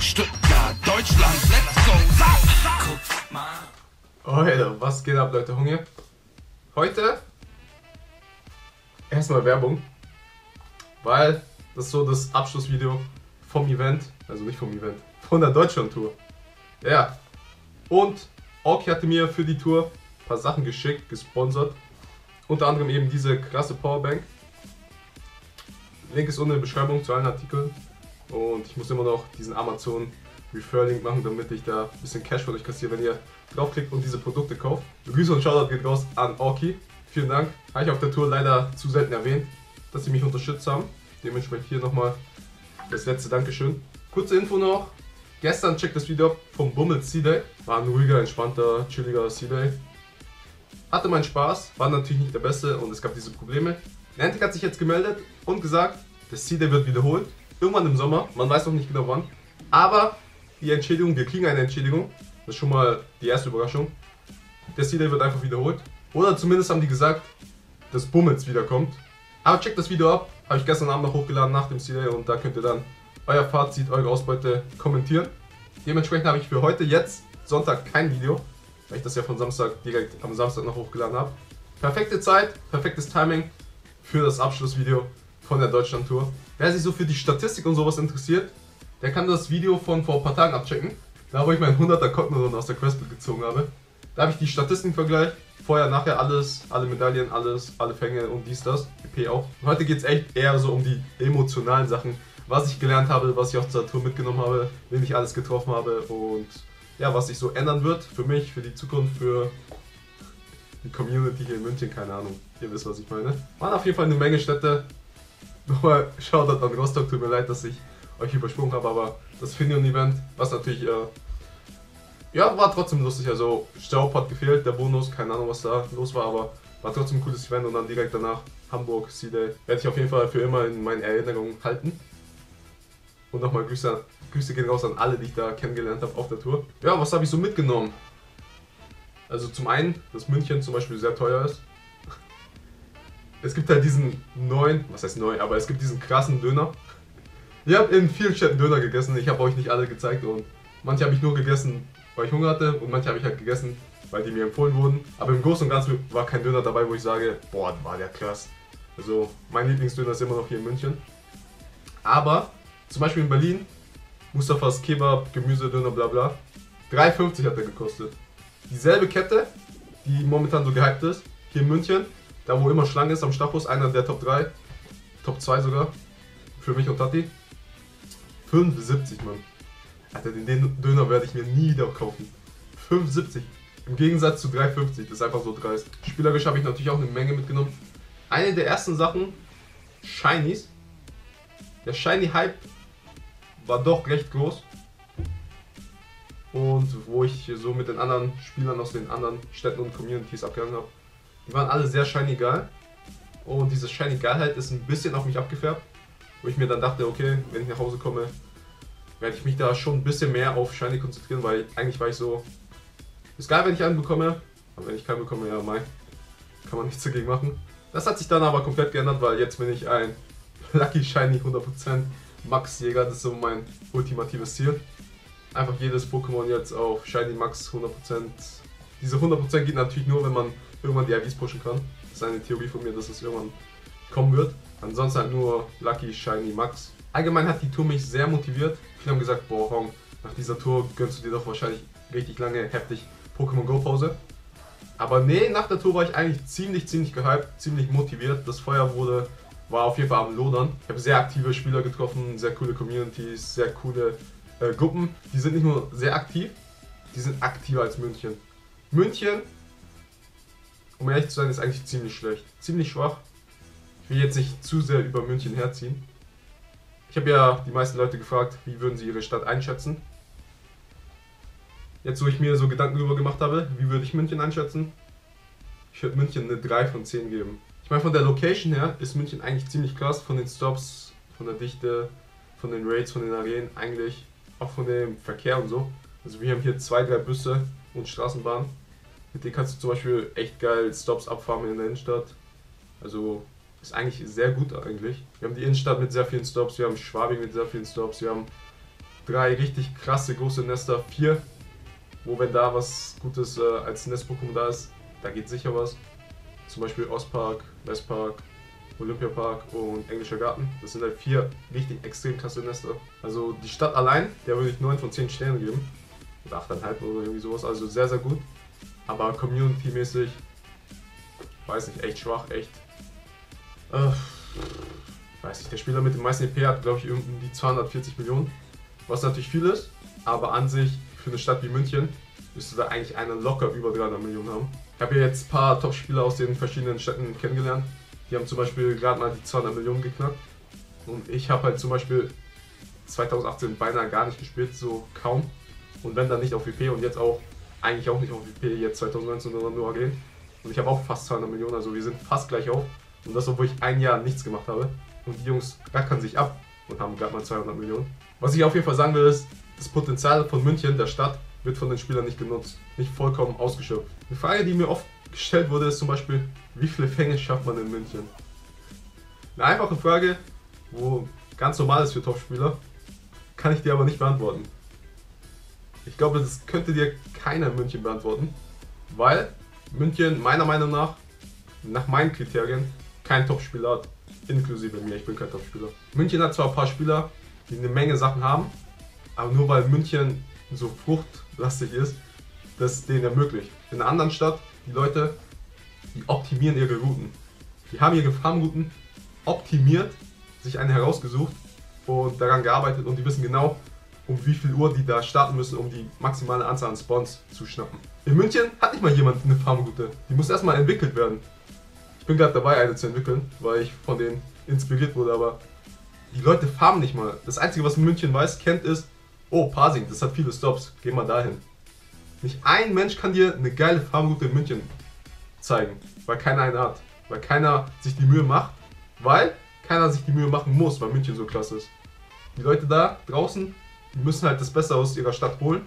Stuttgart, Deutschland, let's go. Guck mal. Oh, Alter, was geht ab, Leute? Hunger. Heute erstmal Werbung, weil das ist so das Abschlussvideo vom Event, also nicht vom Event, von der Deutschland-Tour. Ja. Und Orki hatte mir für die Tour ein paar Sachen geschickt, gesponsert. Unter anderem eben diese krasse Powerbank. Link ist unten in der Beschreibung zu allen Artikeln. Und ich muss immer noch diesen Amazon Refer-Link machen, damit ich da ein bisschen Cash für euch kassiere, wenn ihr draufklickt und diese Produkte kauft. Grüße und Shoutout geht raus an Orki. Vielen Dank. Habe ich auf der Tour leider zu selten erwähnt, dass sie mich unterstützt haben. Dementsprechend hier nochmal das letzte Dankeschön. Kurze Info noch. Gestern checkt das Video vom Bummel C-Day. War ein ruhiger, entspannter, chilliger C-Day. Hatte meinen Spaß, war natürlich nicht der beste und es gab diese Probleme. Niantic hat sich jetzt gemeldet und gesagt, das C-Day wird wiederholt. Irgendwann im Sommer, man weiß noch nicht genau wann. Aber die Entschädigung, wir kriegen eine Entschädigung. Das ist schon mal die erste Überraschung. Der C-Day wird einfach wiederholt. Oder zumindest haben die gesagt, dass Bummels wiederkommt. Aber checkt das Video ab. Habe ich gestern Abend noch hochgeladen nach dem C-Day und da könnt ihr dann euer Fazit, eure Ausbeute kommentieren. Dementsprechend habe ich für heute jetzt Sonntag kein Video, weil ich das ja von Samstag direkt am Samstag noch hochgeladen habe. Perfekte Zeit, perfektes Timing für das Abschlussvideo von der Deutschland-Tour. Wer sich so für die Statistik und sowas interessiert, der kann das Video von vor ein paar Tagen abchecken. Da wo ich meinen 100er Cotton aus der Questbild gezogen habe. Da habe ich die Statistiken vergleicht. Vorher, nachher alles, alle Medaillen, alles, alle Fänge und dies, das. EP auch. Und heute geht es echt eher so um die emotionalen Sachen. Was ich gelernt habe, was ich auf der Tour mitgenommen habe, wen ich alles getroffen habe und ja, was sich so ändern wird für mich, für die Zukunft, für die Community hier in München, keine Ahnung. Ihr wisst, was ich meine. Waren auf jeden Fall eine Menge Städte. Nochmal Shoutout an Rostock, tut mir leid, dass ich euch übersprungen habe, aber das Finion-Event, was natürlich, äh, ja, war trotzdem lustig. Also, Staub hat gefehlt, der Bonus, keine Ahnung, was da los war, aber war trotzdem ein cooles Event und dann direkt danach Hamburg, C-Day. Werde ich auf jeden Fall für immer in meinen Erinnerungen halten. Und nochmal Grüße, Grüße gehen raus an alle, die ich da kennengelernt habe auf der Tour. Ja, was habe ich so mitgenommen? Also zum einen, dass München zum Beispiel sehr teuer ist. Es gibt halt diesen neuen, was heißt neu, aber es gibt diesen krassen Döner. Ich habe in vielen Städten Döner gegessen, ich habe euch nicht alle gezeigt und manche habe ich nur gegessen, weil ich Hunger hatte und manche habe ich halt gegessen, weil die mir empfohlen wurden. Aber im Großen und Ganzen war kein Döner dabei, wo ich sage, boah, war der krass. Also mein Lieblingsdöner ist immer noch hier in München. Aber zum Beispiel in Berlin, Mustafas Kebab, Gemüsedöner, bla bla, 3,50 hat der gekostet. Dieselbe Kette, die momentan so gehypt ist, hier in München, da wo immer Schlange ist am Stachus, einer der Top 3, Top 2 sogar, für mich und Tati. 75, Mann. Alter, den Döner werde ich mir nie wieder kaufen. 75. Im Gegensatz zu 3,50, das ist einfach so dreist. Spielerisch habe ich natürlich auch eine Menge mitgenommen. Eine der ersten Sachen, Shinies. Der Shiny Hype war doch recht groß. Und wo ich so mit den anderen Spielern aus den anderen Städten und Communities abgegangen habe. Die waren alle sehr shiny geil. Und diese shiny Geilheit ist ein bisschen auf mich abgefärbt. Wo ich mir dann dachte, okay, wenn ich nach Hause komme, werde ich mich da schon ein bisschen mehr auf shiny konzentrieren, weil eigentlich war ich so, ist geil, wenn ich einen bekomme. Aber wenn ich keinen bekomme, ja, mai, kann man nichts dagegen machen. Das hat sich dann aber komplett geändert, weil jetzt bin ich ein Lucky Shiny 100% Max Jäger. Das ist so mein ultimatives Ziel. Einfach jedes Pokémon jetzt auf Shiny Max 100%. Diese 100% geht natürlich nur, wenn man irgendwann die IVs pushen kann. Das ist eine Theorie von mir, dass es irgendwann kommen wird. Ansonsten halt nur Lucky Shiny Max. Allgemein hat die Tour mich sehr motiviert. Viele haben gesagt, boah, Hong, nach dieser Tour gönnst du dir doch wahrscheinlich richtig lange heftig Pokémon Go Pause. Aber nee, nach der Tour war ich eigentlich ziemlich, ziemlich gehypt, ziemlich motiviert. Das Feuer wurde, war auf jeden Fall am Lodern. Ich habe sehr aktive Spieler getroffen, sehr coole Communities, sehr coole äh, Gruppen. Die sind nicht nur sehr aktiv, die sind aktiver als München. München, um ehrlich zu sein, ist eigentlich ziemlich schlecht. Ziemlich schwach. Ich will jetzt nicht zu sehr über München herziehen. Ich habe ja die meisten Leute gefragt, wie würden sie ihre Stadt einschätzen. Jetzt, wo ich mir so Gedanken darüber gemacht habe, wie würde ich München einschätzen? Ich würde München eine 3 von 10 geben. Ich meine, von der Location her ist München eigentlich ziemlich krass. Von den Stops, von der Dichte, von den Raids, von den Arenen, eigentlich auch von dem Verkehr und so. Also wir haben hier zwei, drei Busse und Straßenbahnen. Mit denen kannst du zum Beispiel echt geil Stops abfahren in der Innenstadt. Also ist eigentlich sehr gut eigentlich. Wir haben die Innenstadt mit sehr vielen Stops, wir haben Schwabing mit sehr vielen Stops, wir haben drei richtig krasse große Nester, vier, wo wenn da was Gutes äh, als Nestprogramm da ist, da geht sicher was. Zum Beispiel Ostpark, Westpark, Olympiapark und Englischer Garten. Das sind halt vier richtig extrem krasse Nester. Also die Stadt allein, der würde ich 9 von 10 Sterne geben. Oder 8,5 oder irgendwie sowas. Also sehr, sehr gut. Aber community-mäßig, weiß nicht, echt schwach, echt. Äh, weiß nicht, der Spieler mit dem meisten EP hat, glaube ich, die 240 Millionen. Was natürlich viel ist, aber an sich für eine Stadt wie München müsste da eigentlich einer locker über 300 Millionen haben. Ich habe jetzt ein paar Top-Spieler aus den verschiedenen Städten kennengelernt. Die haben zum Beispiel gerade mal die 200 Millionen geknackt. Und ich habe halt zum Beispiel 2018 beinahe gar nicht gespielt, so kaum. Und wenn dann nicht auf VP und jetzt auch eigentlich auch nicht auf VP, jetzt 2019, sondern nur AG. Und ich habe auch fast 200 Millionen, also wir sind fast gleich auf. Und das, obwohl ich ein Jahr nichts gemacht habe. Und die Jungs rackern sich ab und haben gerade mal 200 Millionen. Was ich auf jeden Fall sagen will, ist, das Potenzial von München, der Stadt, wird von den Spielern nicht genutzt, nicht vollkommen ausgeschöpft. Eine Frage, die mir oft gestellt wurde, ist zum Beispiel, wie viele Fänge schafft man in München? Eine einfache Frage, wo ganz normal ist für Topspieler, kann ich dir aber nicht beantworten. Ich glaube, das könnte dir keiner in München beantworten, weil München meiner Meinung nach, nach meinen Kriterien, kein Topspieler hat, inklusive mir, ich bin kein Topspieler. München hat zwar ein paar Spieler, die eine Menge Sachen haben, aber nur weil München so fruchtlastig ist, das denen ermöglicht. In einer anderen Stadt, die Leute, die optimieren ihre Routen. Die haben ihre Farmrouten optimiert, sich eine herausgesucht und daran gearbeitet und die wissen genau, um wie viel Uhr die da starten müssen, um die maximale Anzahl an Spawns zu schnappen. In München hat nicht mal jemand eine Farmroute. Die muss erstmal entwickelt werden. Ich bin gerade dabei, eine zu entwickeln, weil ich von denen inspiriert wurde, aber die Leute farmen nicht mal. Das Einzige, was München weiß, kennt, ist, oh, Parsing, das hat viele Stops, geh mal dahin. Nicht ein Mensch kann dir eine geile Farmroute in München zeigen, weil keiner eine hat. Weil keiner sich die Mühe macht, weil keiner sich die Mühe machen muss, weil München so klasse ist. Die Leute da draußen, die müssen halt das Beste aus ihrer Stadt holen.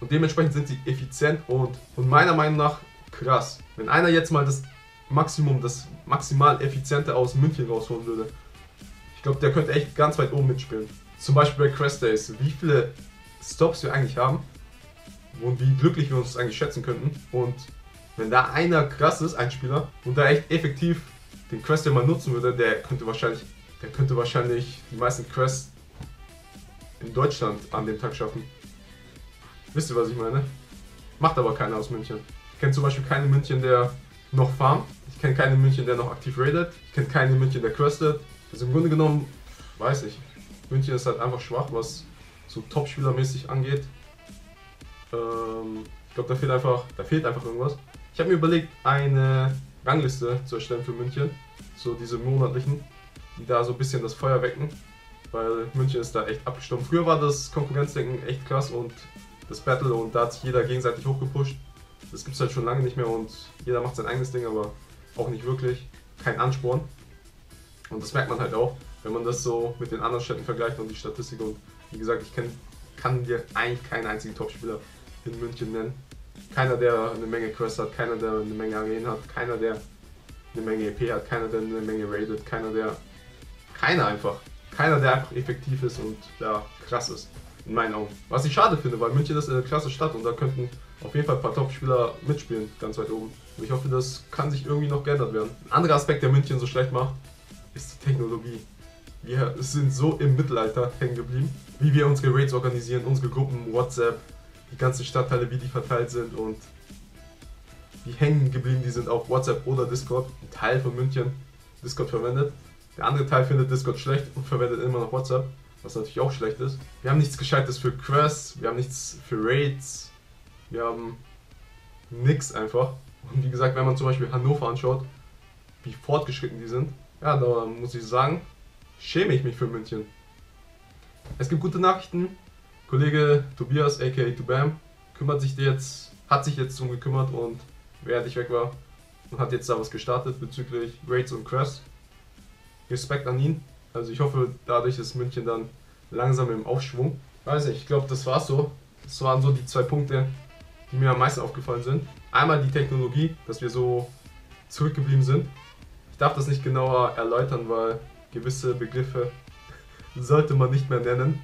Und dementsprechend sind sie effizient und, und meiner Meinung nach krass. Wenn einer jetzt mal das Maximum, das maximal effiziente aus München rausholen würde, ich glaube, der könnte echt ganz weit oben mitspielen. Zum Beispiel bei Crest Days, wie viele Stops wir eigentlich haben und wie glücklich wir uns eigentlich schätzen könnten. Und wenn da einer krass ist, ein Spieler, und da echt effektiv den Quest mal nutzen würde, der könnte wahrscheinlich, der könnte wahrscheinlich die meisten Quests in Deutschland an dem Tag schaffen. Wisst ihr, was ich meine? Macht aber keiner aus München. Ich kenne zum Beispiel keinen in München, der noch farmt. Ich kenne keinen in München, der noch aktiv raidet. Ich kenne keinen in München, der questet. Also im Grunde genommen, weiß ich. München ist halt einfach schwach, was so Topspielermäßig angeht. Ähm, ich glaube, da fehlt einfach, da fehlt einfach irgendwas. Ich habe mir überlegt, eine Rangliste zu erstellen für München. So diese monatlichen, die da so ein bisschen das Feuer wecken. Weil München ist da echt abgestorben. Früher war das Konkurrenzdenken echt krass und das Battle und da hat sich jeder gegenseitig hochgepusht. Das gibt es halt schon lange nicht mehr und jeder macht sein eigenes Ding, aber auch nicht wirklich. Kein Ansporn. Und das merkt man halt auch, wenn man das so mit den anderen Städten vergleicht und die Statistik. Und wie gesagt, ich kenn, kann dir eigentlich keinen einzigen Topspieler in München nennen. Keiner, der eine Menge Quests hat, keiner, der eine Menge Arenen hat, keiner, der eine Menge EP hat, keiner, der eine Menge raidet, keiner, der. Keiner einfach. Keiner, der einfach effektiv ist und ja, krass ist. In meinen Augen. Was ich schade finde, weil München ist eine klasse Stadt und da könnten auf jeden Fall ein paar Top-Spieler mitspielen, ganz weit oben. Und ich hoffe, das kann sich irgendwie noch geändert werden. Ein anderer Aspekt, der München so schlecht macht, ist die Technologie. Wir sind so im Mittelalter hängen geblieben, wie wir unsere Raids organisieren, unsere Gruppen, WhatsApp, die ganzen Stadtteile, wie die verteilt sind und wie hängen geblieben die sind auf WhatsApp oder Discord. Ein Teil von München Discord verwendet. Der andere Teil findet Discord schlecht und verwendet immer noch WhatsApp, was natürlich auch schlecht ist. Wir haben nichts Gescheites für Quests, wir haben nichts für Raids, wir haben nix einfach. Und wie gesagt, wenn man zum Beispiel Hannover anschaut, wie fortgeschritten die sind, ja, da muss ich sagen, schäme ich mich für München. Es gibt gute Nachrichten. Kollege Tobias, aka Tubam, kümmert sich jetzt, hat sich jetzt drum gekümmert und während ich weg war und hat jetzt da was gestartet bezüglich Raids und Quests. Respekt an ihn. Also ich hoffe, dadurch ist München dann langsam im Aufschwung. Weiß nicht, ich glaube, das war's so. Das waren so die zwei Punkte, die mir am meisten aufgefallen sind. Einmal die Technologie, dass wir so zurückgeblieben sind. Ich darf das nicht genauer erläutern, weil gewisse Begriffe sollte man nicht mehr nennen.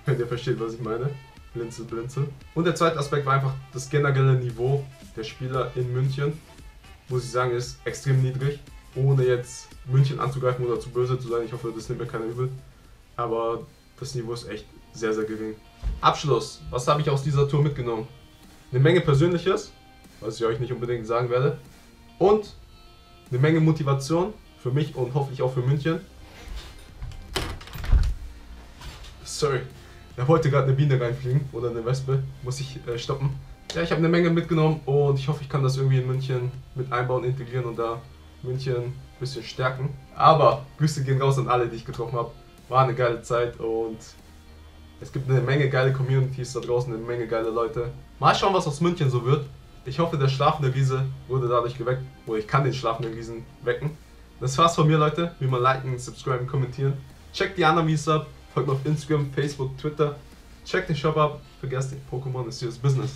wenn ihr versteht, was ich meine. Blinzel, blinzel. Und der zweite Aspekt war einfach das generelle Niveau der Spieler in München. Muss ich sagen, ist extrem niedrig. Ohne jetzt München anzugreifen oder zu böse zu sein. Ich hoffe, das nimmt mir keiner übel. Aber das Niveau ist echt sehr, sehr gering. Abschluss. Was habe ich aus dieser Tour mitgenommen? Eine Menge Persönliches, was ich euch nicht unbedingt sagen werde. Und eine Menge Motivation für mich und hoffentlich auch für München. Sorry. Da wollte gerade eine Biene reinfliegen oder eine Wespe. Muss ich äh, stoppen. Ja, ich habe eine Menge mitgenommen und ich hoffe, ich kann das irgendwie in München mit einbauen, integrieren und da München ein bisschen stärken. Aber Grüße gehen raus an alle, die ich getroffen habe. War eine geile Zeit und es gibt eine Menge geile Communities da draußen, eine Menge geile Leute. Mal schauen, was aus München so wird. Ich hoffe, der schlafende Riese wurde dadurch geweckt, oder ich kann den schlafenden Riesen wecken. Das war's von mir, Leute. Wie man liken, subscriben, kommentieren. Checkt die anderen Videos ab. Folgt mir auf Instagram, Facebook, Twitter. Checkt den Shop ab. Vergesst nicht, Pokémon ist serious business.